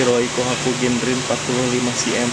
Shiroi Kohaku Gendrin 45 cm